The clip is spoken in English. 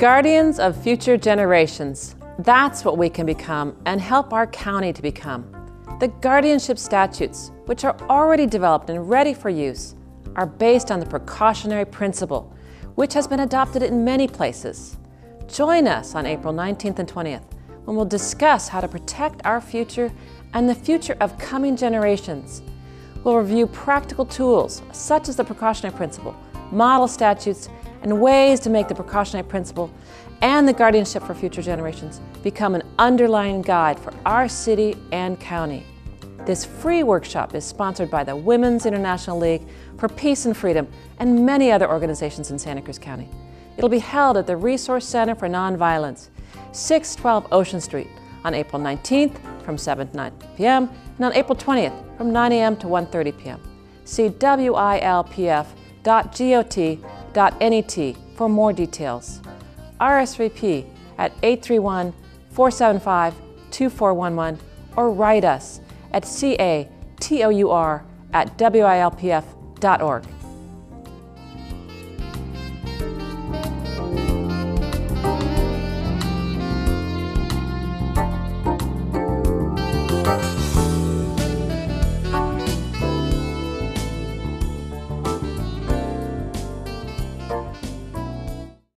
Guardians of future generations. That's what we can become and help our county to become. The guardianship statutes, which are already developed and ready for use, are based on the precautionary principle, which has been adopted in many places. Join us on April 19th and 20th when we'll discuss how to protect our future and the future of coming generations. We'll review practical tools such as the precautionary principle, model statutes, and ways to make the precautionary principle and the guardianship for future generations become an underlying guide for our city and county. This free workshop is sponsored by the Women's International League for Peace and Freedom and many other organizations in Santa Cruz County. It'll be held at the Resource Center for Nonviolence, 612 Ocean Street, on April 19th from 7 to 9 p.m. and on April 20th from 9 a.m. to 1.30 p.m. See net.net for more details. RSVP at 831 475 2411 or write us at catour at wilpf.org. Thank you. Пока.